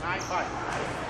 Nine five.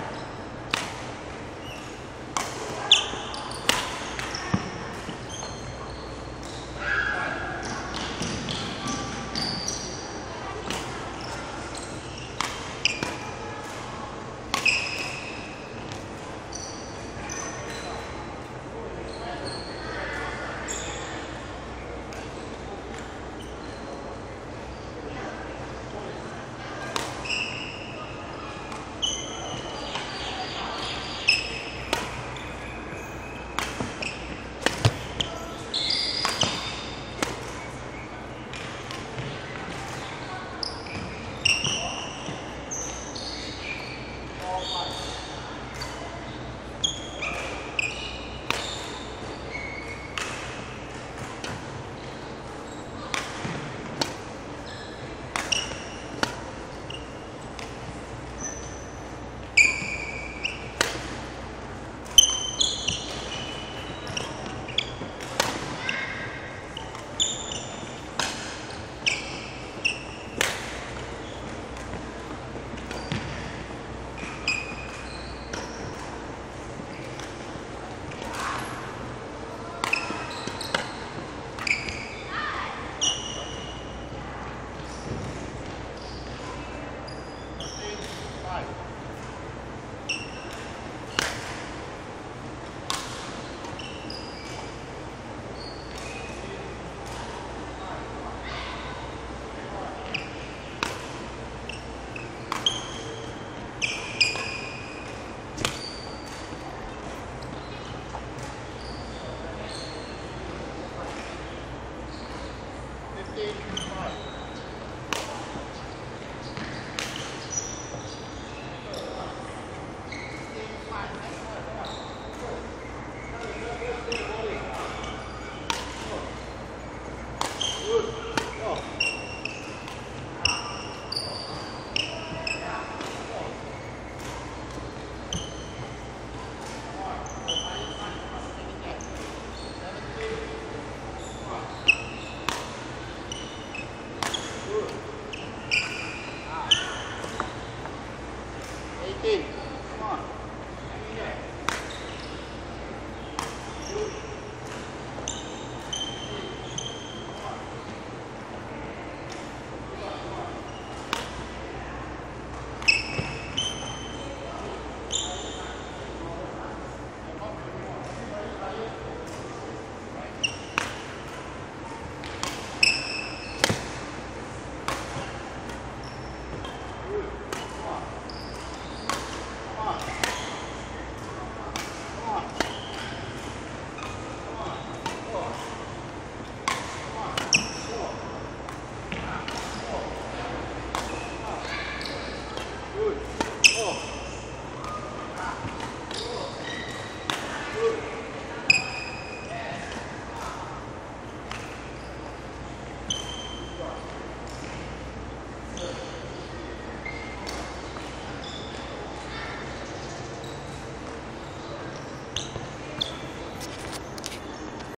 Bye.